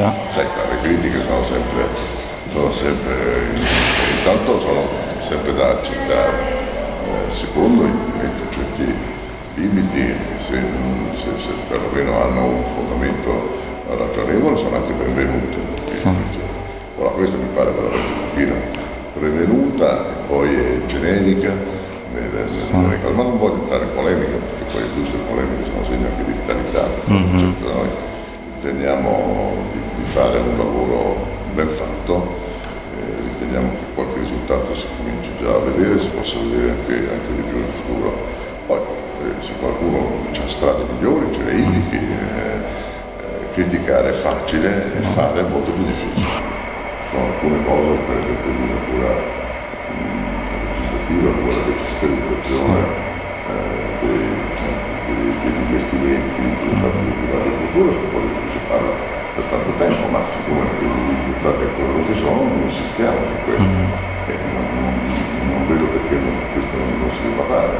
Aspetta, le critiche sono sempre, sono sempre intanto sono sempre da accettare. Eh, secondo, certi limiti, se, se, se, perlomeno hanno un fondamento ragionevole, sono anche benvenute. Sì. Ora questa mi pare veramente un pochino prevenuta e poi è generica, nel, sì. nel, ma non voglio entrare in polemica, perché poi le giuste polemiche sono segno anche di vitalità. Mm -hmm. cioè, noi riteniamo di, di, fare un lavoro ben fatto, eh, riteniamo che qualche risultato si cominci già a vedere, si possa vedere anche, anche di più in futuro. Poi eh, se qualcuno ha strade migliori ce le indichi, eh, eh, criticare è facile e fare è molto più difficile. Sono alcune cose, per esempio di natura legislativa, quella di fiscalizzazione eh, dei, degli investimenti, su quello parla per tanto tempo, ma siccome i risultati ancora non ci sono, non insistiamo su quello. Mm. E non, non, non, vedo perché non, questo non, si debba fare.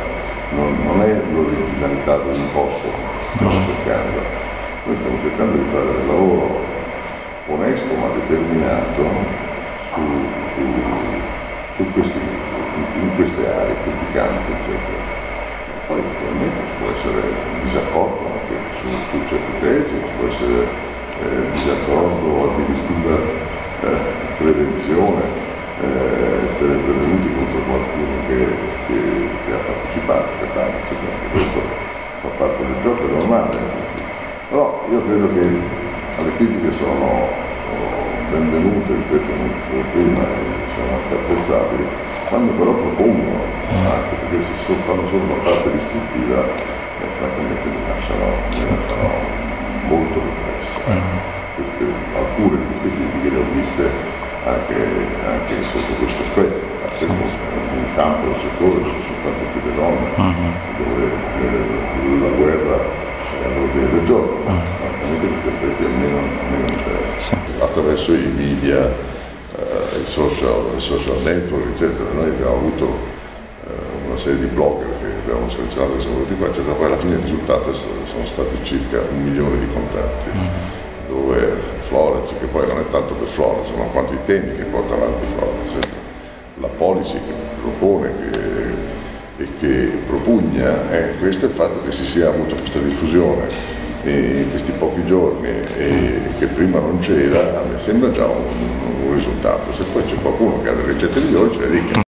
Non, non è l'originalità dell'imposto che stiamo cercando. Noi stiamo cercando di fare del lavoro onesto ma determinato su, su, su questi, in queste aree, questi campi, eccetera. Poi naturalmente ci può essere un disaccordo anche su, su certi tesi, ci può essere eh, disaccordo o addirittura eh, prevenzione, eh, essere prevenuti contro qualcuno che, che, che ha partecipato, pertanto questo fa parte del gioco, è normale. Però io credo che le critiche sono benvenute, ripeto, non prima, sono anche apprezzabili, quando però propongono, anche perché se fanno solo una parte distruttiva, eh, francamente mi lasciano, mi lasciano complessa. Mm. Alcune di queste critiche le ho viste anche, anche sotto questo aspetto. Questo è un campo, un settore dove ci sono tante più le donne, mm. dove, dove, la guerra è all'ordine del giorno. Mm. Francamente questi aspetti a me non, a me non interessano. Sì. Attraverso i media, eh, i, social, i social network, eccetera, noi abbiamo avuto eh, una serie di blogger abbiamo selezionato che sono venuti qua, eccetera, poi alla fine il risultato sono stati circa un milione di contatti, mm dove Florence, che poi non è tanto per Florence, ma quanto i temi che porta avanti Florence, la policy che propone che, e che propugna, eh, questo è il fatto che si sia avuto questa diffusione in questi pochi giorni e che prima non c'era, a me sembra già un, un risultato. Se poi c'è qualcuno che ha delle ricette migliori ce le dica.